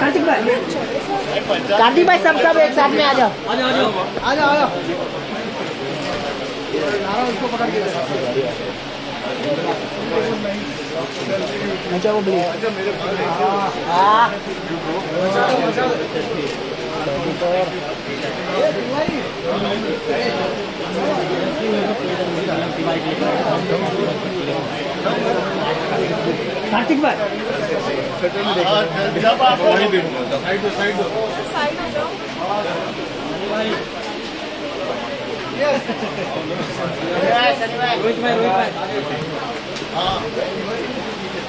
कार्तिक भाई। कार्तिक भाई सब सब एक साथ में आ जाओ। आ जाओ आ जाओ आ जाओ वो ब्रेक हाँ। कार्तिक भाई।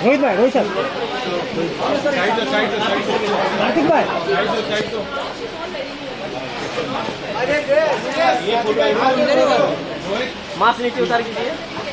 रोहित भाई रोहित भाई रोहित सर। कार्तिक भाई। मास्क नीचे उतार कीजिए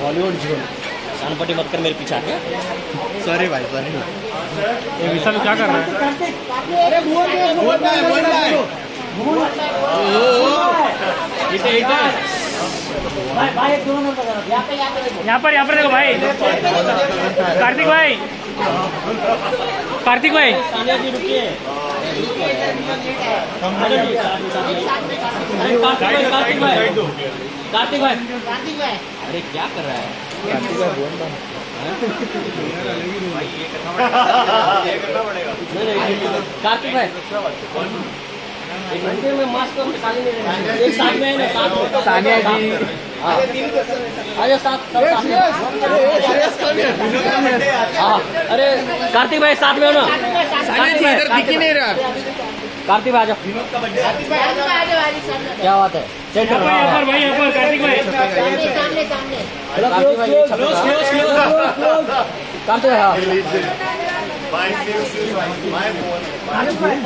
बॉलीवुड झोल शानपट्टी मत कर मेरे पीछे आके। सॉरी भाई सॉरी ये विशाल क्या कर रहा है? इधर इधर। भाई भाई एक दोनों नंबर करो। यहाँ पे यहाँ पे देखो। यहाँ पर यहाँ पर देखो भाई। कार्तिक भाई। कार्तिक भाई। सानिया जी रुकिए कार्तिक भाई कार्तिक भाई। कार्तिक भाई। कार्तिक भाई। अरे क्या कर रहा है? नहीं, नहीं, कार्तिक भाई। एक घंटे में मास्क तो निकाल नहीं रहे। एक साथ में है ना साथ सानिया जी। हाँ। अरे साथ सब साथ में। हाँ। अरे कार्तिक भाई साथ में हो ना? कार्तिक भाई इधर दिख ही नहीं रहा। कार्तिक भाई आ जाओ। कार्तिक भाई आ जाओ आ जाओ आ सामने क्या बात है चल कर भाई। यहाँ पर कार्तिक भाई सामने सामने सामने कार्तिक भाई कार्तिक भाई हाँ। कार्तिक भाई।